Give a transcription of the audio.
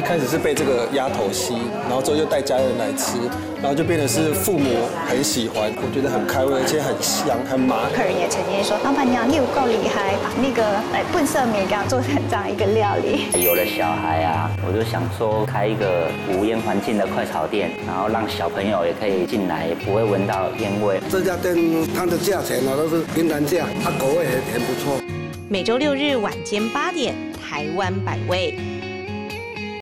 一开始是被这个鸭头吸，然后之后又带家人来吃，然后就变得是父母很喜欢，我觉得很开胃，而且很香很麻。客人也曾经说：“老板娘，你有够厉害，把那个哎笨色米给它做成这样一个料理。”有了小孩啊，我就想说开一个无烟环境的快炒店，然后让小朋友也可以进来，不会闻到烟味。这家店它的价钱呢都是平摊价，它口味也很不错。每周六日晚间八点，台湾百味。